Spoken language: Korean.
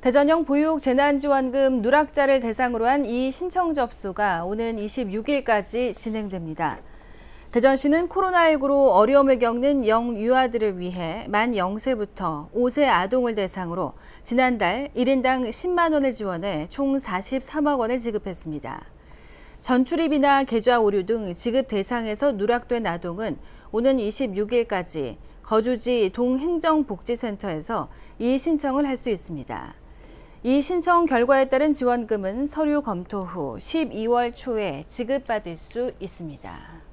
대전형 보육 재난지원금 누락자를 대상으로 한 이 신청 접수가 오는 26일까지 진행됩니다. 대전시는 코로나19로 어려움을 겪는 영유아들을 위해 만 0세부터 5세 아동을 대상으로 지난달 1인당 10만 원을 지원해 총 43억 원을 지급했습니다. 전출입이나 계좌 오류 등 지급 대상에서 누락된 아동은 오는 26일까지 거주지 동행정복지센터에서 이 신청을 할 수 있습니다. 이 신청 결과에 따른 지원금은 서류 검토 후 12월 초에 지급받을 수 있습니다.